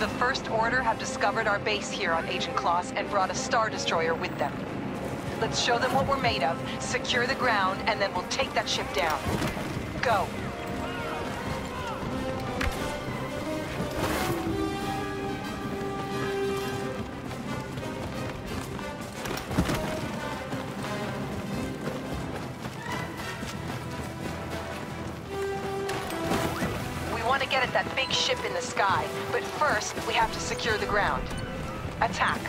The First Order have discovered our base here on Ajan Kloss and brought a Star Destroyer with them. Let's show them what we're made of, secure the ground, and then we'll take that ship down. Go. But first we have to secure the ground. Attack.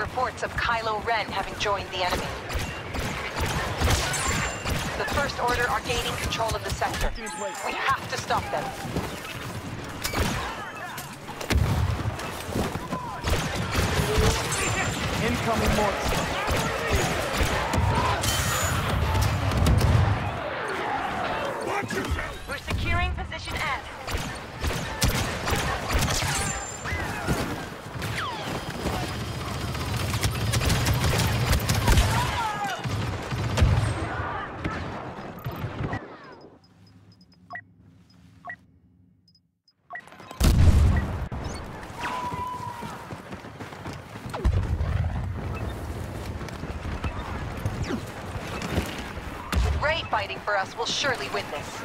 Reports of Kylo Ren having joined the enemy. The First Order are gaining control of the sector. We have to stop them. Incoming mortar. Rey fighting for us will surely win this.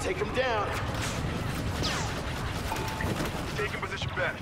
Take him down. Taking position back.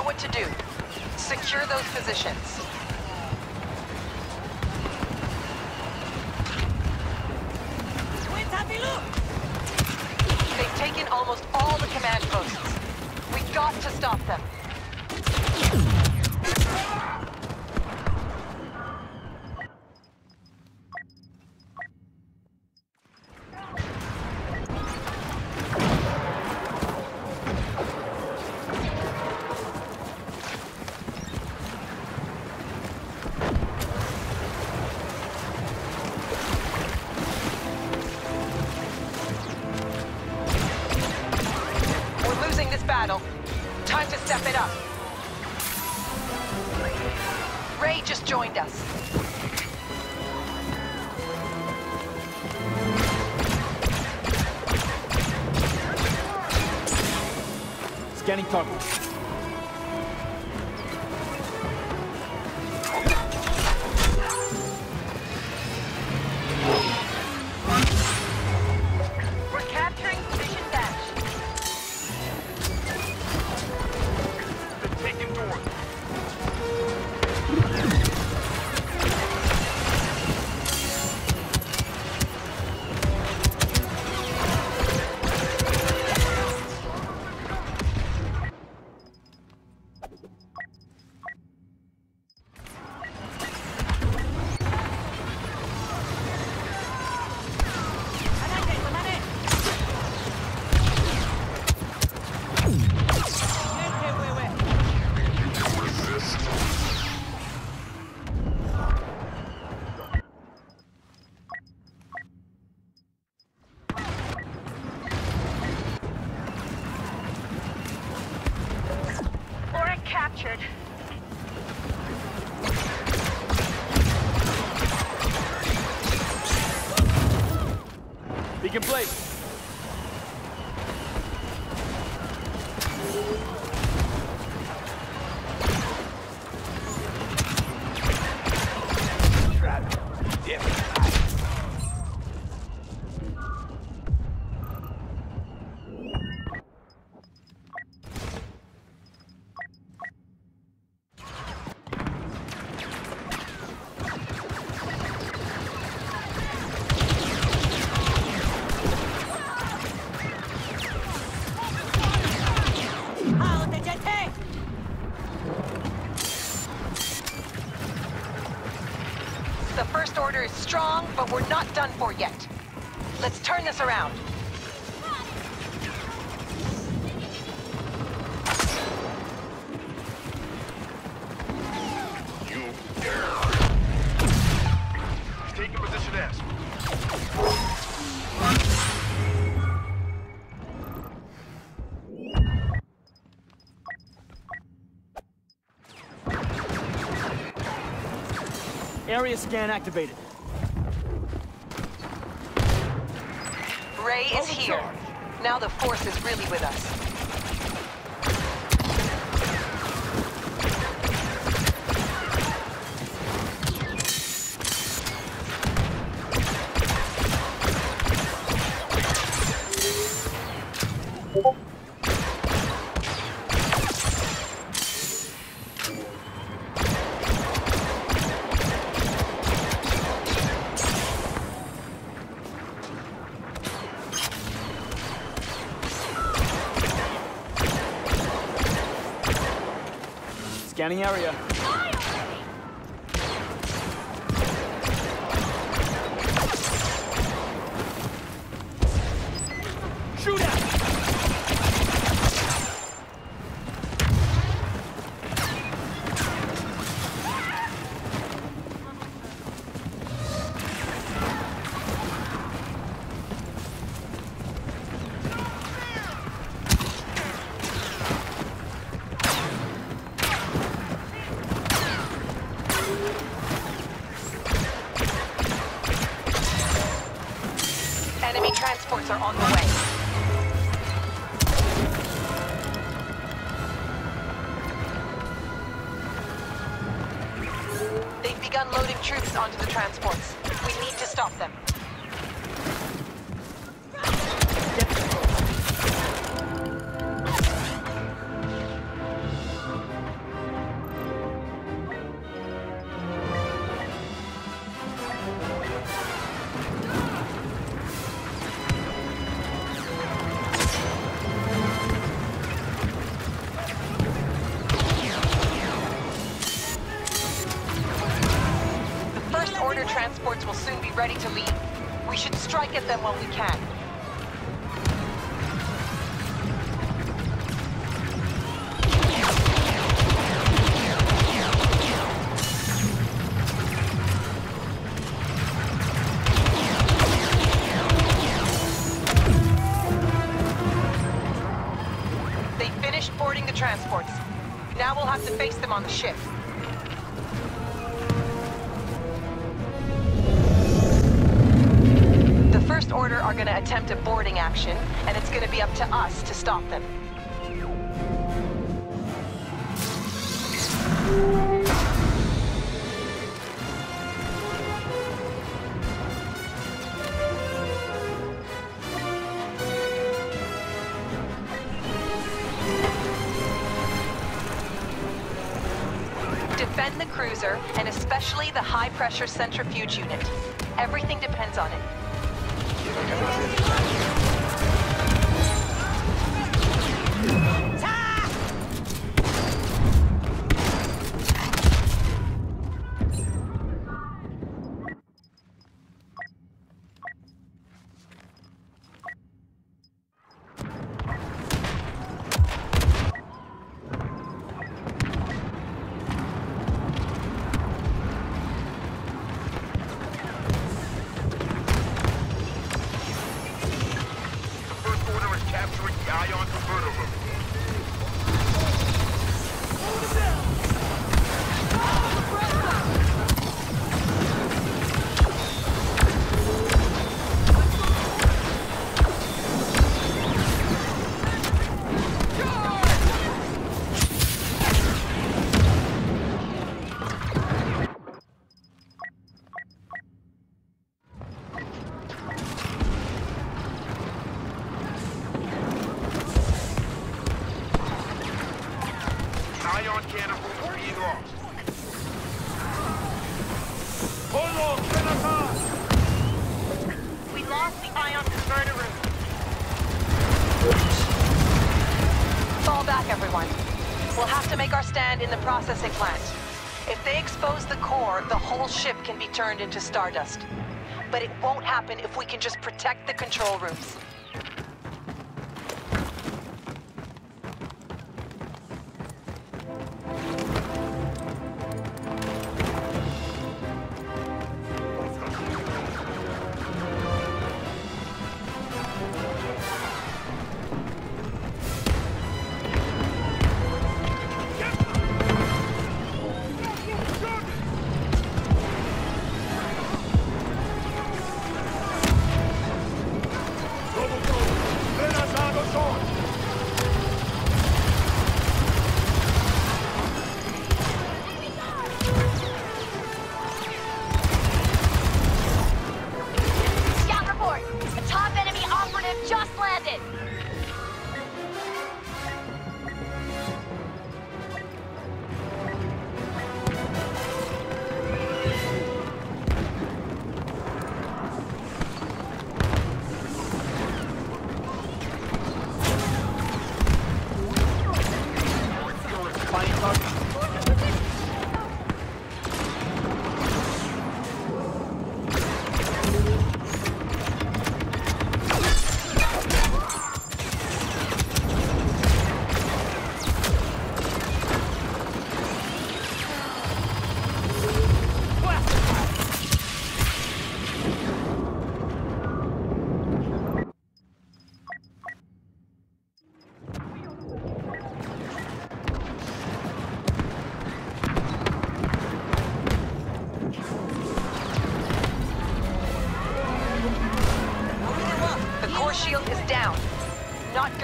What to do. Secure those positions. They've taken almost all the command posts. We've got to stop them. Scanning target. Captured. Beacon place. Strong, but we're not done for yet. Let's turn this around. Taking position S. Area scan activated. Is here. Now the Force is really with us. Scanning area. Action, and it's gonna be up to us to stop them. Defend the cruiser, and especially the high-pressure centrifuge unit. Everything depends on it. Capturing the ion converter room. In the processing plant. If they expose the core, the whole ship can be turned into stardust. But it won't happen if we can just protect the control rooms.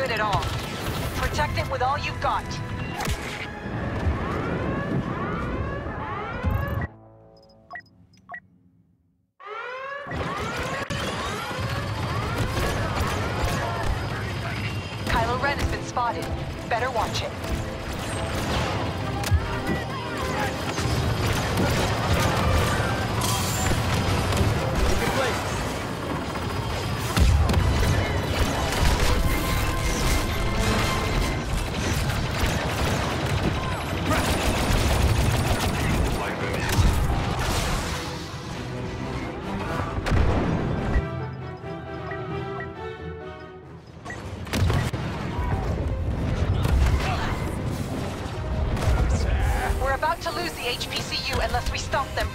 Good at all. Protect it with all you've got. Kylo Ren has been spotted. Better watch it.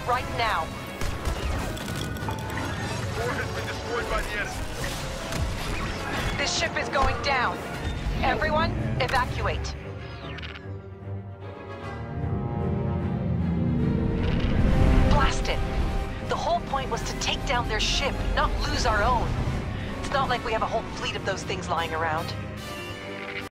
Right now. Core has been destroyed by the enemy. This ship is going down. Everyone, evacuate. Blast it. The whole point was to take down their ship, not lose our own. It's not like we have a whole fleet of those things lying around.